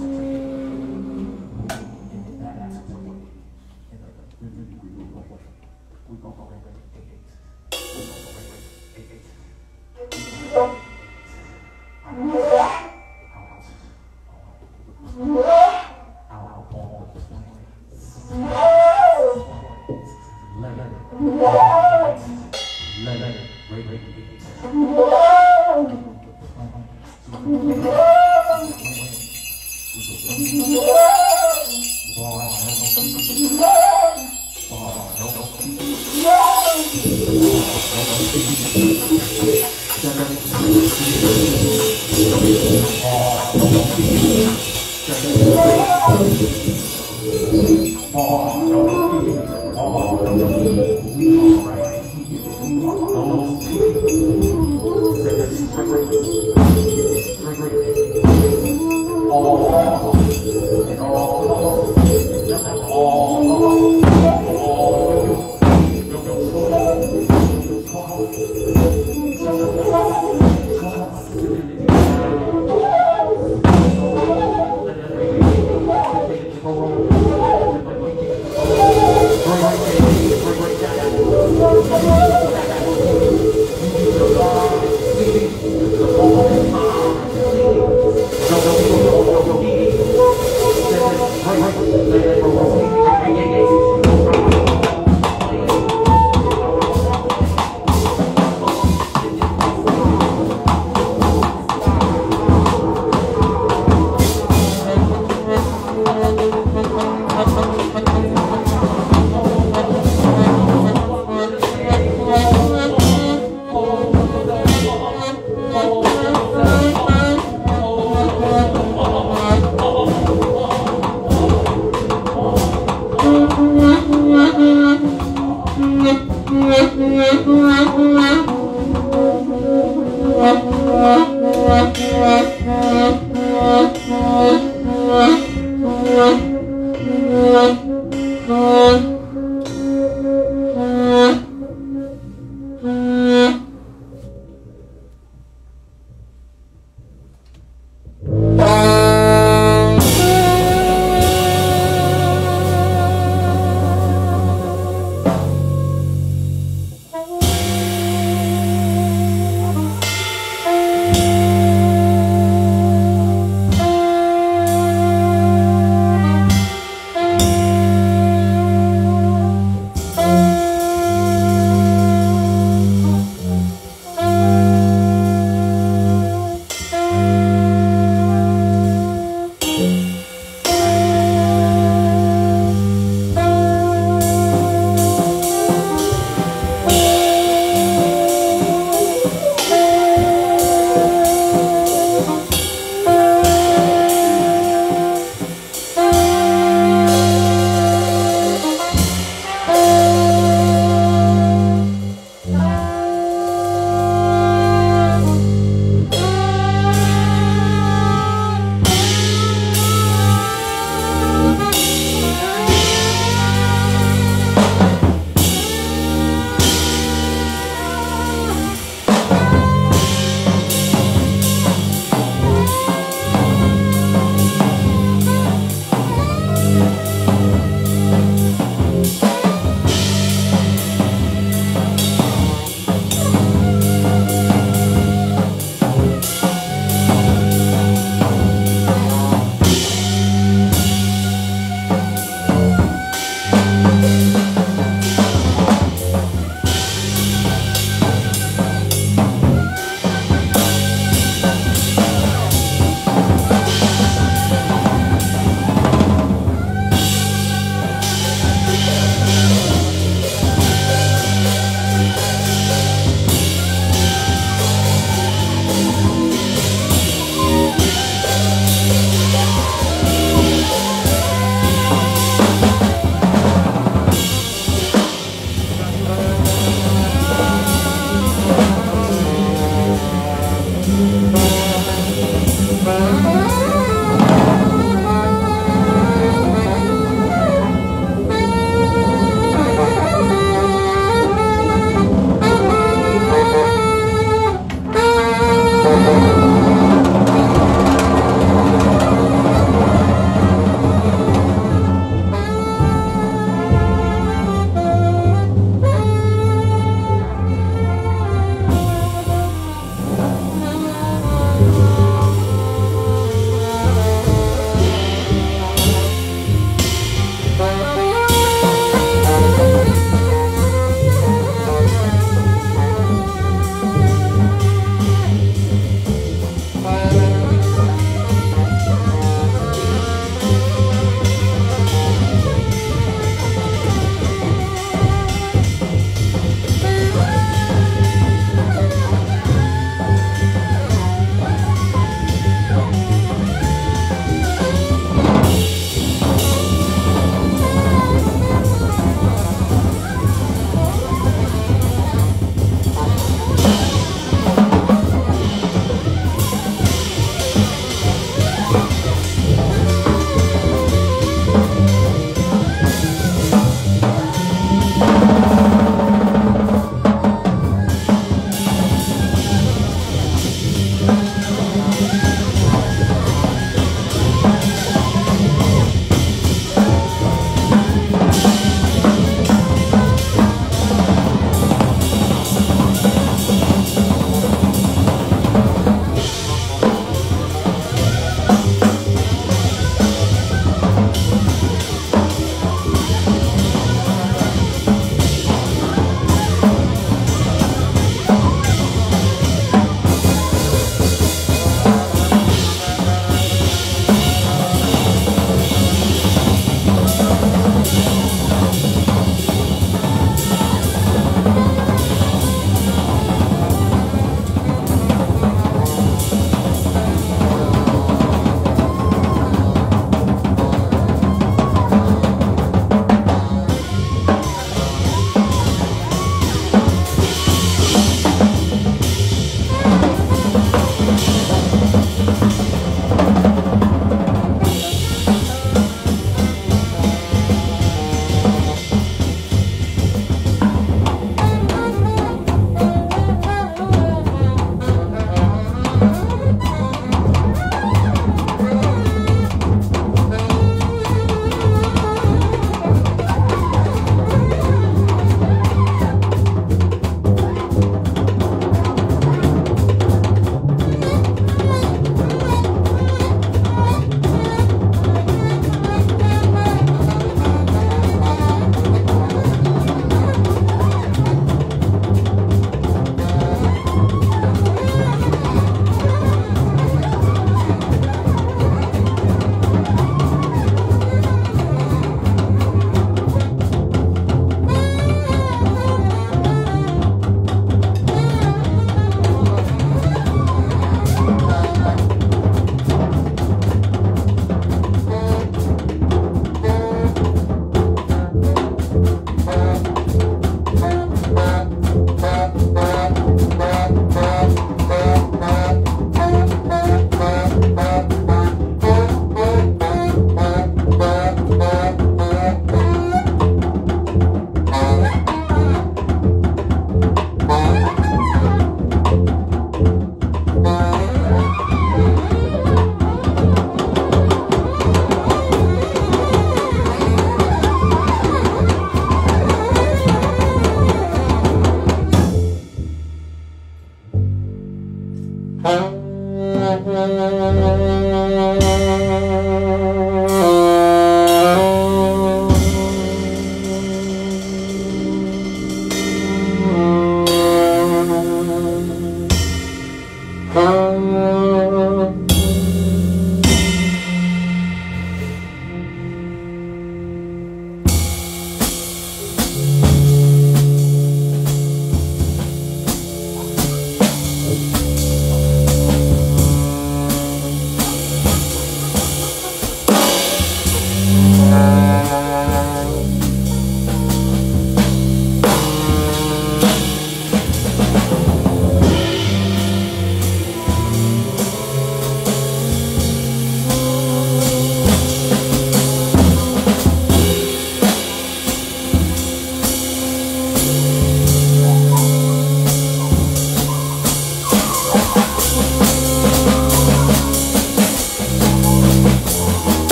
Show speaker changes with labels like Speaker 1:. Speaker 1: Mm.